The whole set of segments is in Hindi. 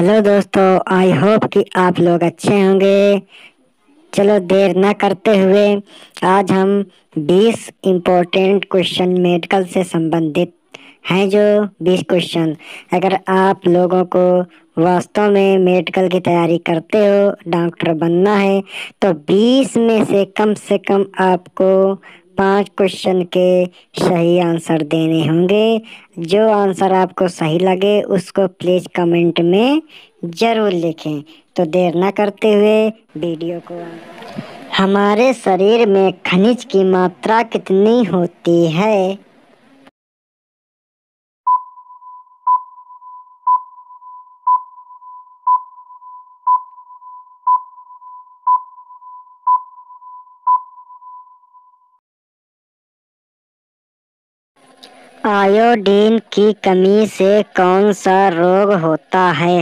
हेलो दोस्तों आई होप कि आप लोग अच्छे होंगे। चलो देर न करते हुए, आज हम 20 इम्पोर्टेंट क्वेश्चन मेडिकल से संबंधित हैं जो 20 क्वेश्चन अगर आप लोगों को वास्तव में मेडिकल की तैयारी करते हो डॉक्टर बनना है तो 20 में से कम से कम आपको पाँच क्वेश्चन के सही आंसर देने होंगे। जो आंसर आपको सही लगे, उसको प्लीज़ कमेंट में ज़रूर लिखें। तो देर ना करते हुए वीडियो को हमारे शरीर में खनिज की मात्रा कितनी होती है? आयोडीन की कमी से कौन सा रोग होता है?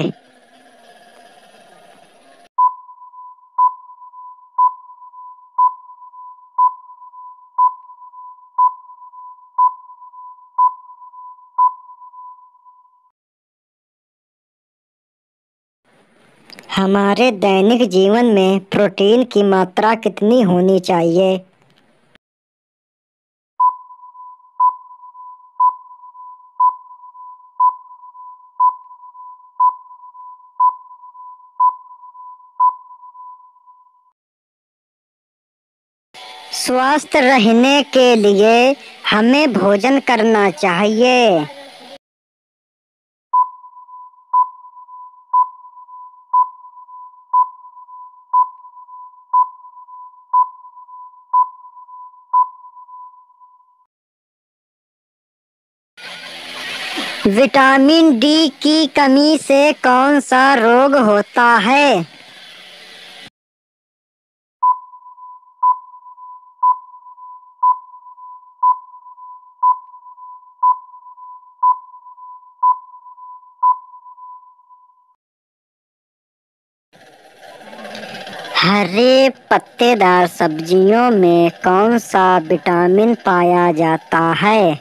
हमारे दैनिक जीवन में प्रोटीन की मात्रा कितनी होनी चाहिए? स्वस्थ रहने के लिए हमें भोजन करना चाहिए। विटामिन डी की कमी से कौन सा रोग होता है? हरे पत्तेदार सब्जियों में कौन सा विटामिन पाया जाता है?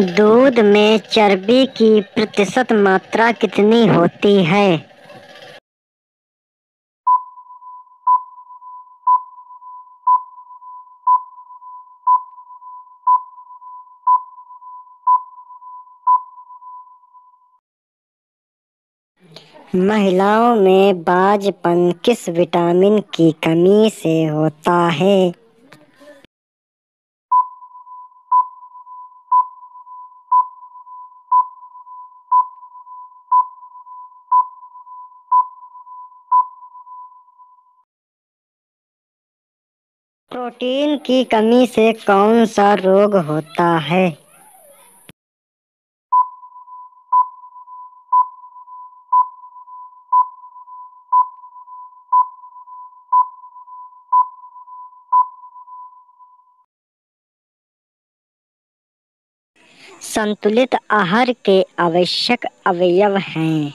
दूध में चर्बी की प्रतिशत मात्रा कितनी होती है? महिलाओं में बाजपन किस विटामिन की कमी से होता है? प्रोटीन की कमी से कौन सा रोग होता है? संतुलित आहार के आवश्यक अवयव हैं।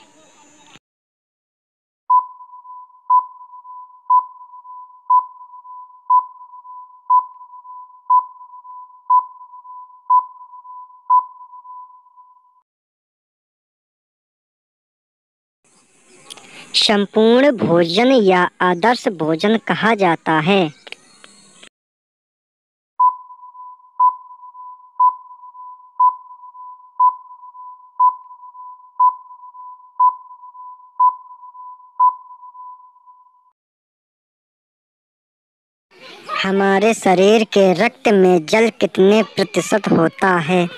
संपूर्ण भोजन या आदर्श भोजन कहा जाता है। हमारे शरीर के रक्त में जल कितने प्रतिशत होता है?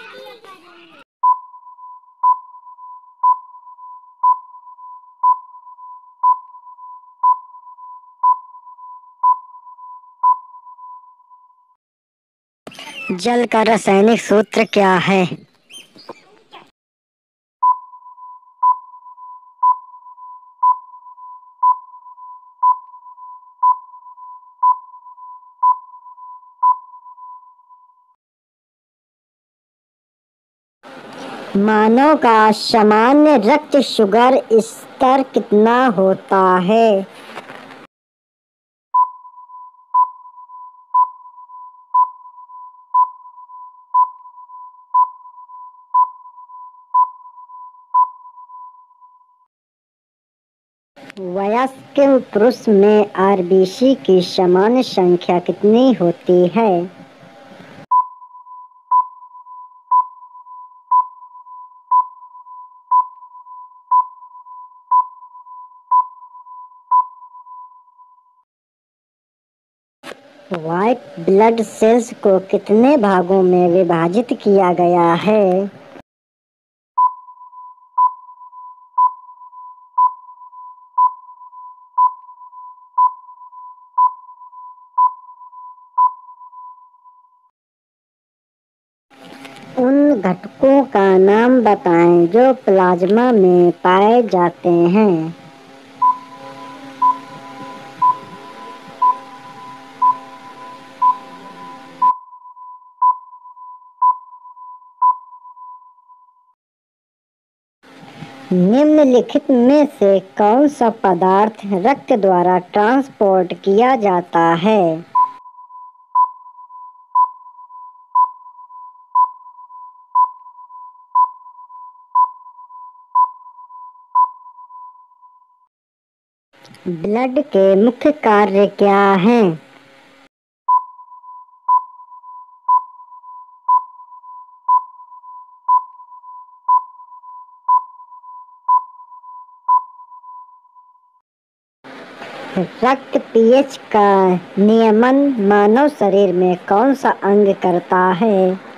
जल का रासायनिक सूत्र क्या है? मानव का सामान्य रक्त शुगर स्तर कितना होता है? वयस्क पुरुष में आरबीसी की सामान्य संख्या कितनी होती है? व्हाइट ब्लड सेल्स को कितने भागों में विभाजित किया गया है? उन घटकों का नाम बताएँ जो प्लाज्मा में पाए जाते हैं। निम्नलिखित में से कौन सा पदार्थ रक्त द्वारा ट्रांसपोर्ट किया जाता है? ब्लड के मुख्य कार्य क्या हैं? रक्त पीएच का नियमन मानव शरीर में कौन सा अंग करता है?